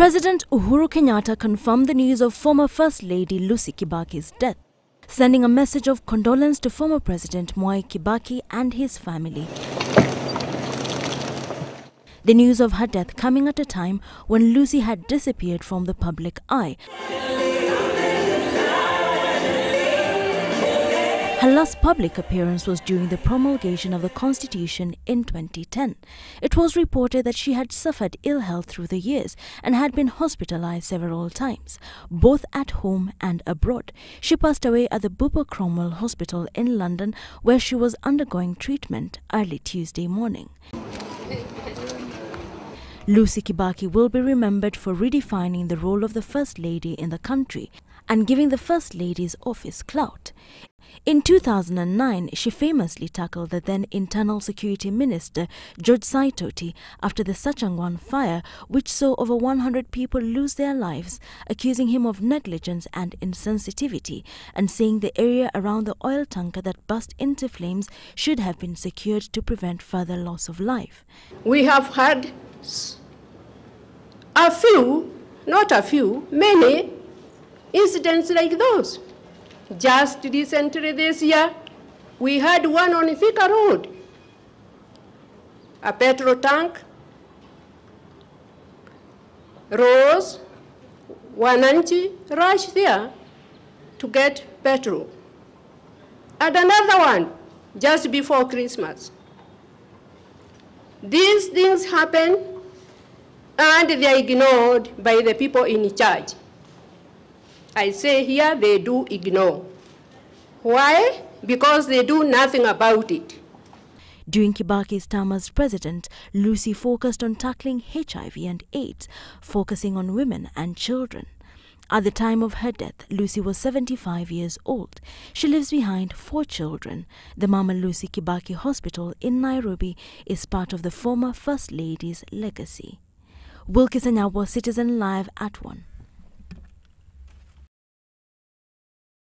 President Uhuru Kenyatta confirmed the news of former First Lady Lucy Kibaki's death, sending a message of condolence to former President Mwai Kibaki and his family. The news of her death coming at a time when Lucy had disappeared from the public eye. Her last public appearance was during the promulgation of the Constitution in 2010. It was reported that she had suffered ill health through the years and had been hospitalized several times, both at home and abroad. She passed away at the Bupa Cromwell Hospital in London, where she was undergoing treatment early Tuesday morning. Lucy Kibaki will be remembered for redefining the role of the First Lady in the country and giving the First Lady's office clout. In 2009, she famously tackled the then Internal Security Minister George Saitoti after the Sachangwan fire, which saw over 100 people lose their lives, accusing him of negligence and insensitivity, and saying the area around the oil tanker that burst into flames should have been secured to prevent further loss of life. We have had a few, not a few, many incidents like those. Just recently this year, we had one on Thika Road. A petrol tank rose, wananchi rushed there to get petrol. And another one just before Christmas. These things happen and they are ignored by the people in charge. I say here they do ignore. Why? Because they do nothing about it. During Kibaki's term as president, Lucy focused on tackling HIV and AIDS, focusing on women and children. At the time of her death, Lucy was 75 years old. She lives behind four children. The Mama Lucy Kibaki Hospital in Nairobi is part of the former First Lady's legacy. Wilkis Anyawa, Citizen Live at 1.